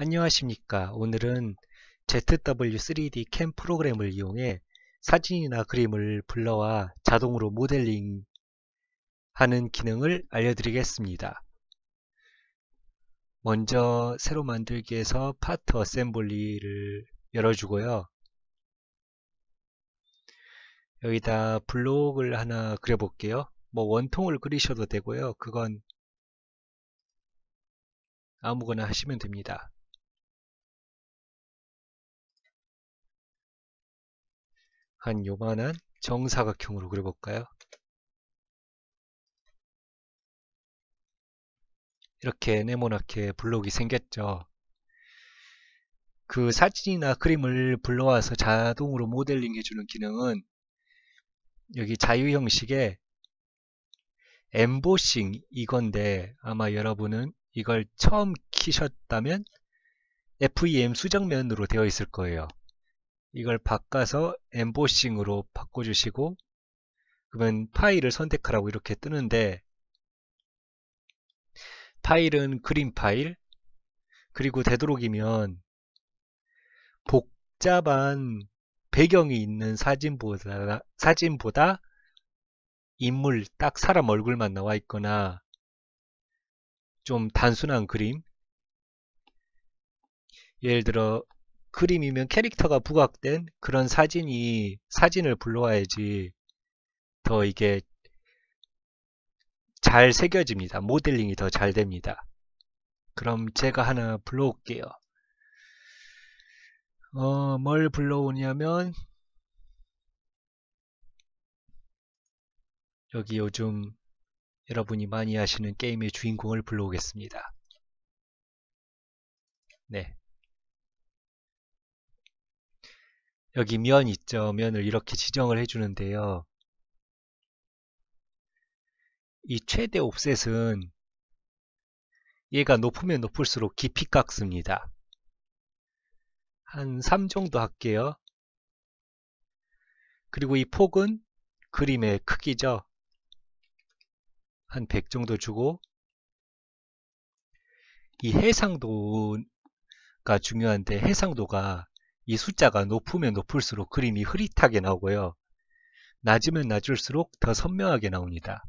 안녕하십니까. 오늘은 ZW3D 캠 프로그램을 이용해 사진이나 그림을 불러와 자동으로 모델링 하는 기능을 알려드리겠습니다. 먼저 새로 만들기에서 파트 어셈블리를 열어주고요. 여기다 블록을 하나 그려볼게요. 뭐 원통을 그리셔도 되고요. 그건 아무거나 하시면 됩니다 한 요만한 정사각형으로 그려볼까요? 이렇게 네모나게 블록이 생겼죠. 그 사진이나 그림을 불러와서 자동으로 모델링 해주는 기능은 여기 자유 형식에 엠보싱 이건데 아마 여러분은 이걸 처음 키셨다면 FEM 수정면으로 되어 있을 거예요. 이걸 바꿔서 엠보싱으로 바꿔주시고 그러면 파일을 선택하라고 이렇게 뜨는데 파일은 그림 파일 그리고 되도록이면 복잡한 배경이 있는 사진보다 사진보다 인물 딱 사람 얼굴만 나와 있거나 좀 단순한 그림. 예를 들어 그림이면 캐릭터가 부각된 그런 사진이 사진을 불러와야지 더 이게 잘 새겨집니다. 모델링이 더 잘 됩니다. 그럼 제가 하나 불러올게요. 어, 뭘 불러오냐면 여기 요즘 여러분이 많이 하시는 게임의 주인공을 불러오겠습니다. 네. 여기 면 있죠. 면을 이렇게 지정을 해주는데요. 이 최대 옵셋은 얘가 높으면 높을수록 깊이 깎습니다. 한 3 정도 할게요. 그리고 이 폭은 그림의 크기죠. 한 100 정도 주고 이 해상도가 중요한데 해상도가 이 숫자가 높으면 높을수록 그림이 흐릿하게 나오고요. 낮으면 낮을수록 더 선명하게 나옵니다.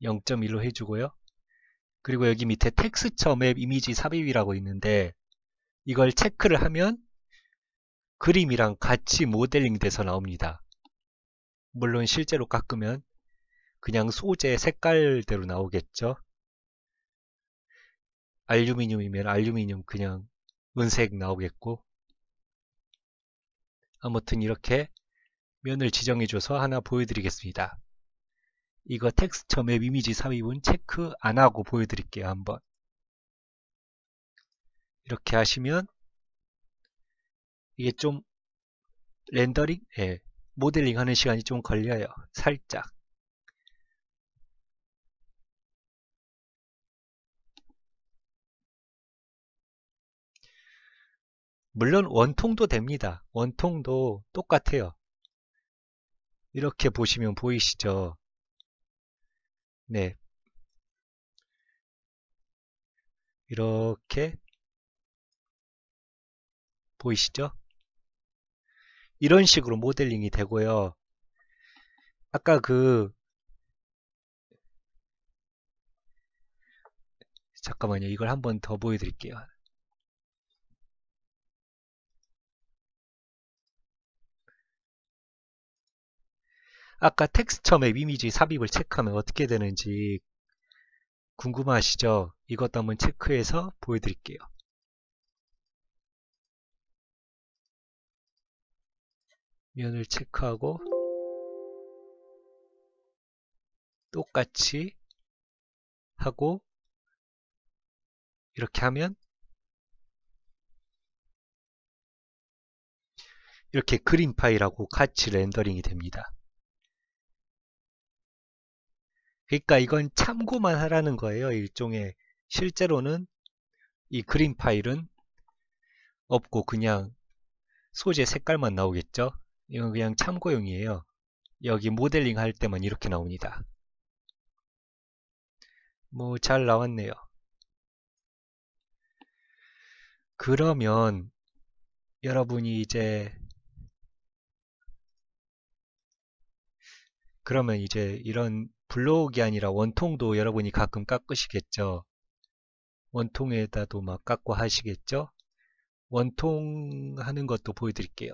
0.1로 해주고요. 그리고 여기 밑에 텍스처 맵 이미지 삽입이라고 있는데 이걸 체크를 하면 그림이랑 같이 모델링 돼서 나옵니다. 물론 실제로 깎으면 그냥 소재 색깔대로 나오겠죠. 알루미늄이면 알루미늄 그냥 은색 나오겠고 아무튼 이렇게 면을 지정해줘서 하나 보여드리겠습니다. 이거 텍스처 맵 이미지 삽입은 체크 안하고 보여드릴게요. 한번 이렇게 하시면 이게 좀 렌더링, 예, 모델링 하는 시간이 좀 걸려요. 살짝 물론 원통도 됩니다. 원통도 똑같아요. 이렇게 보시면 보이시죠? 네. 이렇게 보이시죠? 이런 식으로 모델링이 되고요. 아까 그 잠깐만요. 이걸 한 번 더 보여드릴게요. 아까 텍스처 맵 이미지 삽입을 체크하면 어떻게 되는지 궁금하시죠? 이것도 한번 체크해서 보여드릴게요. 면을 체크하고 똑같이 하고 이렇게 하면 이렇게 그림 파일하고 같이 렌더링이 됩니다. 그러니까 이건 참고만 하라는 거예요. 일종의 실제로는 이 그림 파일은 없고 그냥 소재 색깔만 나오겠죠. 이건 그냥 참고용이에요. 여기 모델링 할 때만 이렇게 나옵니다. 뭐 잘 나왔네요. 그러면 여러분이 이제 그러면 이제 이런 블록이 아니라 원통도 여러분이 가끔 깎으시겠죠. 원통에다도 막 깎고 하시겠죠. 원통 하는 것도 보여드릴게요.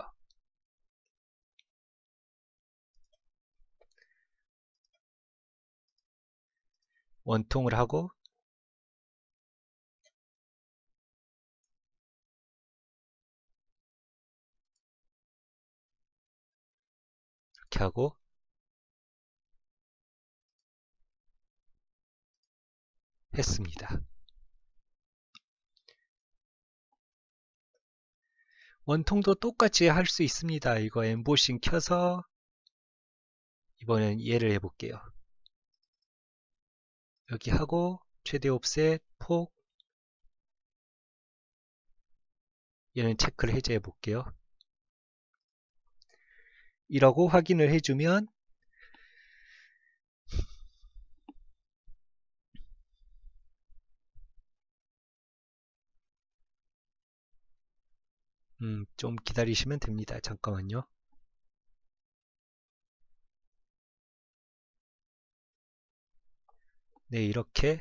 원통을 하고 이렇게 하고 했습니다. 원통도 똑같이 할 수 있습니다. 이거 엠보싱 켜서 이번엔 얘를 해볼게요. 여기 하고 최대 옵셋 폭 얘는 체크를 해제해 볼게요. 이러고 확인을 해주면 음, 좀 기다리시면 됩니다. 잠깐만요. 네, 이렇게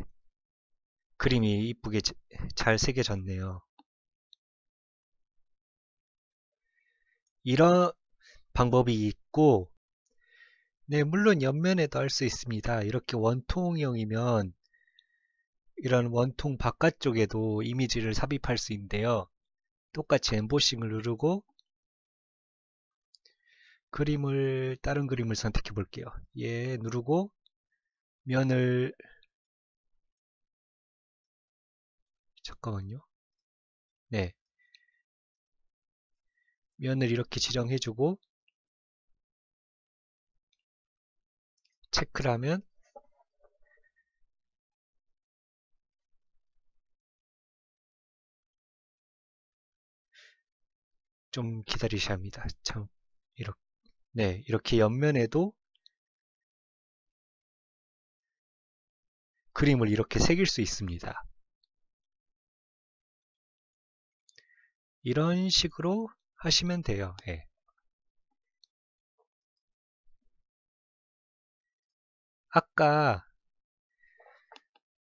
그림이 이쁘게 잘 새겨졌네요. 이런 방법이 있고 네, 물론 옆면에도 할 수 있습니다. 이렇게 원통형이면 이런 원통 바깥쪽에도 이미지를 삽입할 수 있는데요. 똑같이 엠보싱을 누르고 그림을 다른 그림을 선택해 볼게요. 얘 누르고 면을 잠깐만요. 네. 면을 이렇게 지정해주고 체크를 하면 좀 기다리셔야 합니다. 참 이렇게 네 이렇게 옆면에도 그림을 이렇게 새길 수 있습니다. 이런 식으로 하시면 돼요. 예. 아까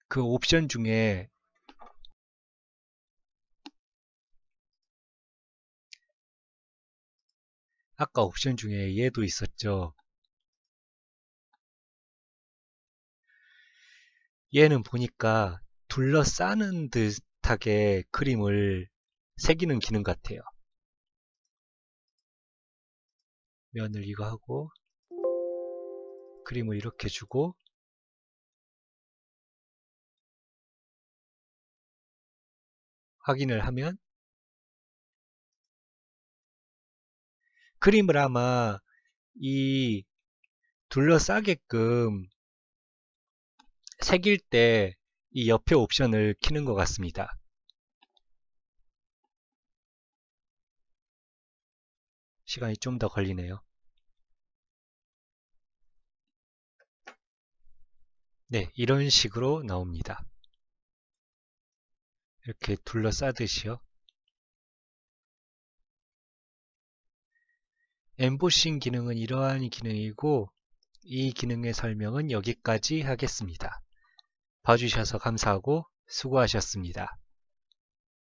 그 옵션 중에 아까 옵션 중에 얘도 있었죠. 얘는 보니까 둘러싸는 듯하게 그림을 새기는 기능 같아요. 면을 이거 하고 그림을 이렇게 주고 확인을 하면 그림을 아마 이 둘러싸게끔 새길 때 이 옆에 옵션을 키는 것 같습니다. 시간이 좀 더 걸리네요. 네, 이런 식으로 나옵니다. 이렇게 둘러싸듯이요. 엠보싱 기능은 이러한 기능이고 이 기능의 설명은 여기까지 하겠습니다. 봐주셔서 감사하고 수고하셨습니다.